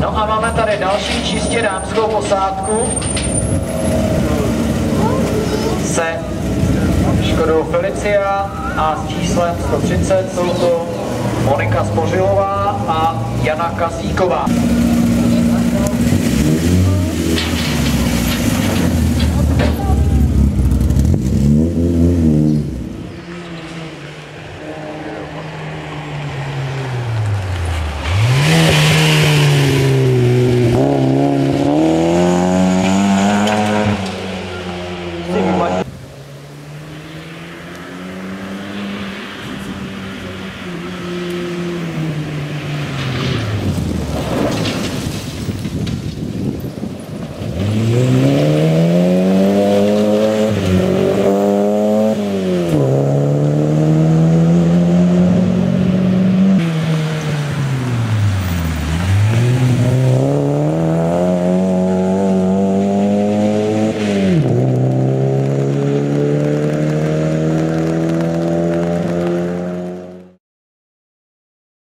No a máme tady další čistě dámskou posádku se Škodou Felicia a s číslem 130 jsou to Monika Spořilová a Jana Kasíková. trình mà Yeah.